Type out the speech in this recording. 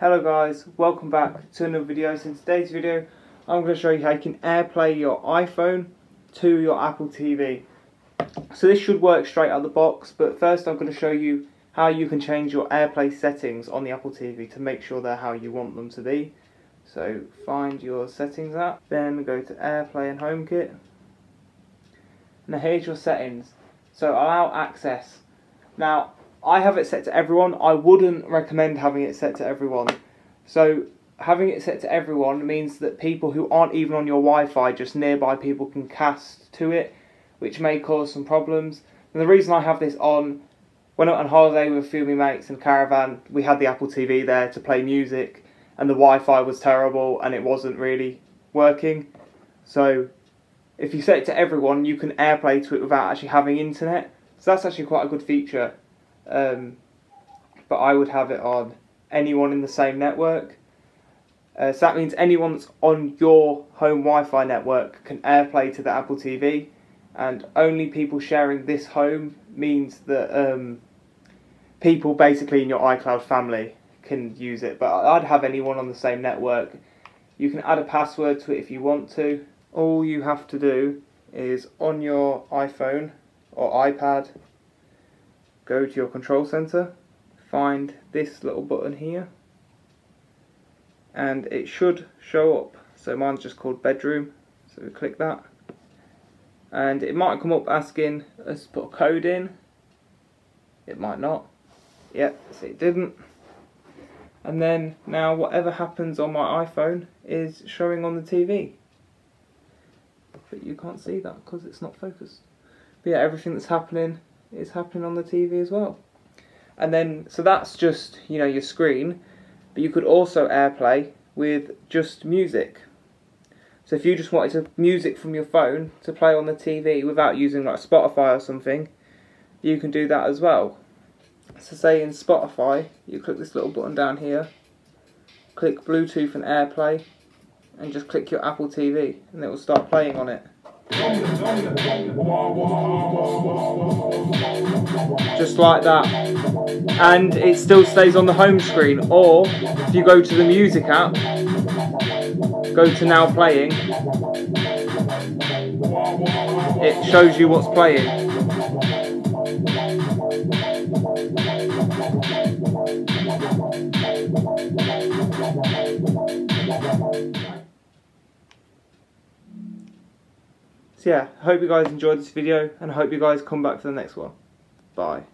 Hello guys, welcome back to another video. So in today's video I'm going to show you how you can AirPlay your iPhone to your Apple TV. So this should work straight out of the box but first I'm going to show you how you can change your AirPlay settings on the Apple TV to make sure they're how you want them to be. So find your settings app, then go to AirPlay and HomeKit. Now here's your settings. So allow access. Now I have it set to everyone. I wouldn't recommend having it set to everyone. So having it set to everyone means that people who aren't even on your Wi-Fi, just nearby people can cast to it, which may cause some problems. And the reason I have this on, when I went on holiday with a few of my mates in caravan, we had the Apple TV there to play music, and the Wi-Fi was terrible and it wasn't really working. So if you set it to everyone, you can AirPlay to it without actually having internet. So that's actually quite a good feature. Um, but I would have it on anyone in the same network. Uh, so that means anyone that's on your home Wi-Fi network can AirPlay to the Apple TV, and only people sharing this home means that um, people basically in your iCloud family can use it. But I'd have anyone on the same network. You can add a password to it if you want to. All you have to do is on your iPhone or iPad go to your control center, find this little button here, and it should show up. So mine's just called bedroom, so we click that. And it might come up asking us to put a code in. It might not. Yep, see it didn't. And then now whatever happens on my iPhone is showing on the TV. But you can't see that because it's not focused. But yeah, everything that's happening is happening on the TV as well. And then, so that's just, you know, your screen, but you could also AirPlay with just music. So if you just wanted to music from your phone to play on the TV without using like Spotify or something, you can do that as well. So say in Spotify, you click this little button down here, click Bluetooth and AirPlay, and just click your Apple TV, and it will start playing on it. Just like that. And it still stays on the home screen. Or if you go to the music app, go to now playing, it shows you what's playing. So yeah, hope you guys enjoyed this video and I hope you guys come back for the next one. Bye.